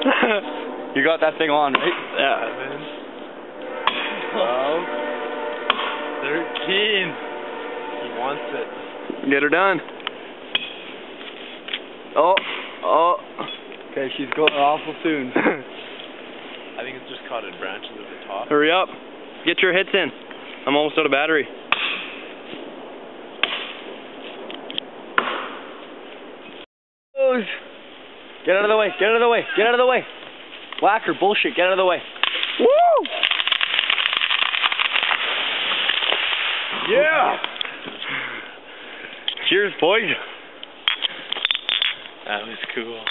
you got that thing on, right? Yeah, man. Twelve. Thirteen. He wants it. Get her done. Oh, oh. Okay, she's going awful soon. I think it's just caught in branches at the top. Hurry up. Get your hits in. I'm almost out of battery. Get out of the way. Get out of the way. Get out of the way. Whacker, bullshit. Get out of the way. Woo! Yeah! Cheers, boys. That was cool.